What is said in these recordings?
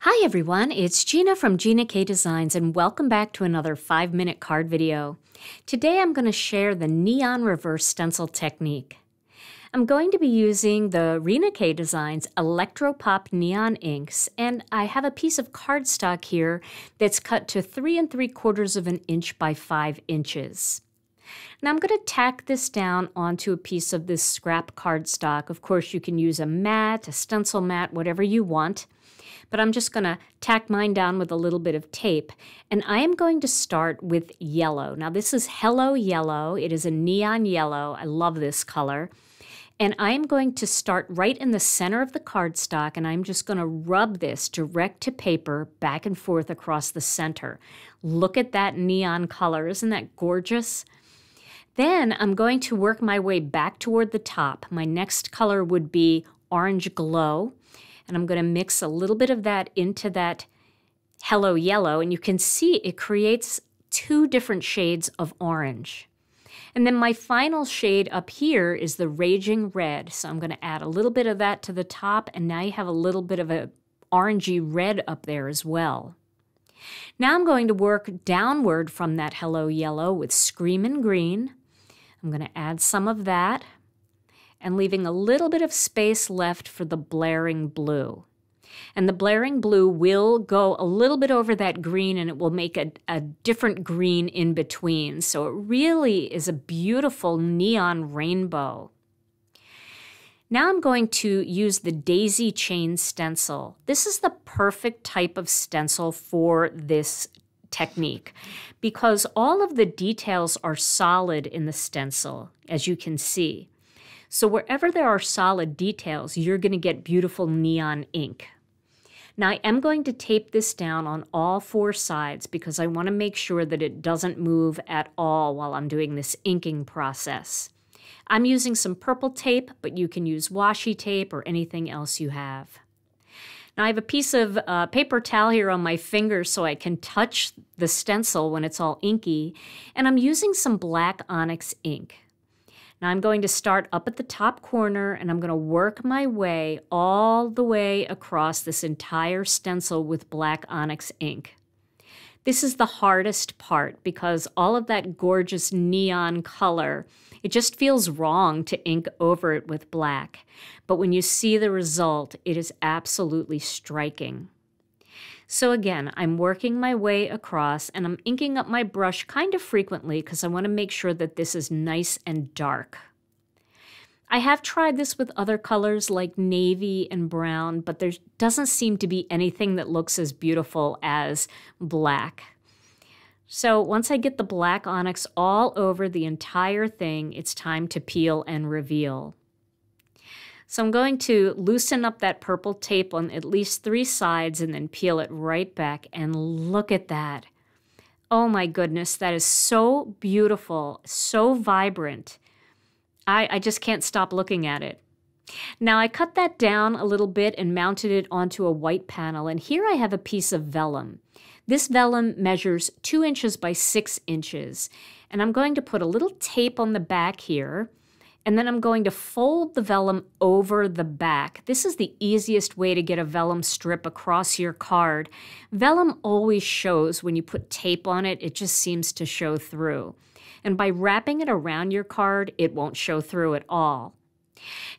Hi everyone, it's Gina from Gina K Designs and welcome back to another 5 minute card video. Today I'm going to share the neon reverse stencil technique. I'm going to be using the Gina K Designs Electropop Neon inks and I have a piece of cardstock here that's cut to 3 and 3 quarters of an inch by 5 inches. Now I'm going to tack this down onto a piece of this scrap cardstock. Of course you can use a mat, a stencil mat, whatever you want but I'm just going to tack mine down with a little bit of tape. And I am going to start with yellow. Now this is Hello Yellow. It is a neon yellow. I love this color. And I'm going to start right in the center of the cardstock and I'm just going to rub this direct to paper back and forth across the center. Look at that neon color. Isn't that gorgeous? Then I'm going to work my way back toward the top. My next color would be Orange Glow and I'm going to mix a little bit of that into that Hello Yellow, and you can see it creates two different shades of orange. And then my final shade up here is the Raging Red. So I'm going to add a little bit of that to the top, and now you have a little bit of a orangey red up there as well. Now I'm going to work downward from that Hello Yellow with Screamin' Green. I'm going to add some of that and leaving a little bit of space left for the blaring blue. And the blaring blue will go a little bit over that green and it will make a, a different green in between. So it really is a beautiful neon rainbow. Now I'm going to use the daisy chain stencil. This is the perfect type of stencil for this technique because all of the details are solid in the stencil, as you can see. So wherever there are solid details, you're going to get beautiful neon ink. Now I am going to tape this down on all four sides because I want to make sure that it doesn't move at all while I'm doing this inking process. I'm using some purple tape, but you can use washi tape or anything else you have. Now I have a piece of uh, paper towel here on my finger so I can touch the stencil when it's all inky, and I'm using some black onyx ink. Now I'm going to start up at the top corner and I'm going to work my way all the way across this entire stencil with black onyx ink. This is the hardest part because all of that gorgeous neon color, it just feels wrong to ink over it with black. But when you see the result, it is absolutely striking. So again, I'm working my way across and I'm inking up my brush kind of frequently because I want to make sure that this is nice and dark. I have tried this with other colors like navy and brown, but there doesn't seem to be anything that looks as beautiful as black. So once I get the black onyx all over the entire thing, it's time to peel and reveal. So I'm going to loosen up that purple tape on at least three sides and then peel it right back. And look at that. Oh my goodness, that is so beautiful, so vibrant. I, I just can't stop looking at it. Now I cut that down a little bit and mounted it onto a white panel. And here I have a piece of vellum. This vellum measures two inches by six inches. And I'm going to put a little tape on the back here and then I'm going to fold the vellum over the back. This is the easiest way to get a vellum strip across your card. Vellum always shows when you put tape on it, it just seems to show through. And by wrapping it around your card, it won't show through at all.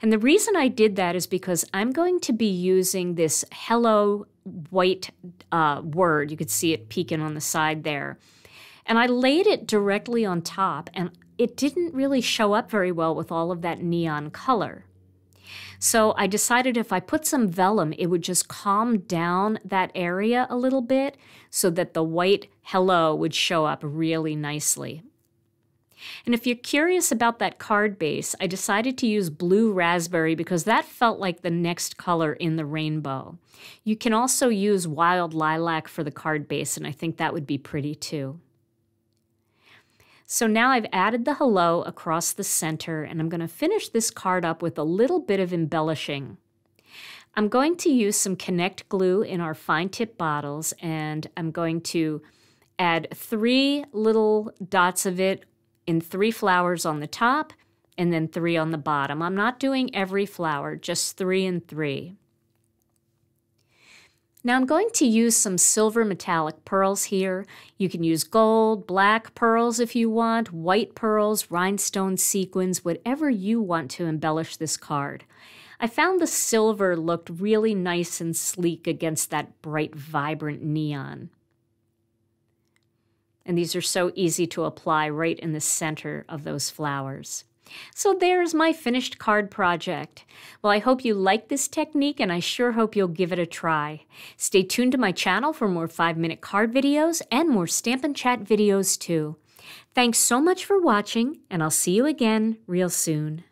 And the reason I did that is because I'm going to be using this hello white uh, word. You could see it peeking on the side there. And I laid it directly on top, and it didn't really show up very well with all of that neon color. So I decided if I put some vellum, it would just calm down that area a little bit so that the white hello would show up really nicely. And if you're curious about that card base, I decided to use blue raspberry because that felt like the next color in the rainbow. You can also use wild lilac for the card base, and I think that would be pretty too. So now I've added the hello across the center and I'm going to finish this card up with a little bit of embellishing. I'm going to use some Connect glue in our fine tip bottles and I'm going to add three little dots of it in three flowers on the top and then three on the bottom. I'm not doing every flower, just three and three. Now I'm going to use some silver metallic pearls here. You can use gold, black pearls if you want, white pearls, rhinestone sequins, whatever you want to embellish this card. I found the silver looked really nice and sleek against that bright, vibrant neon. And these are so easy to apply right in the center of those flowers. So there's my finished card project. Well, I hope you like this technique and I sure hope you'll give it a try. Stay tuned to my channel for more 5-minute card videos and more Stamp and Chat videos too. Thanks so much for watching and I'll see you again real soon.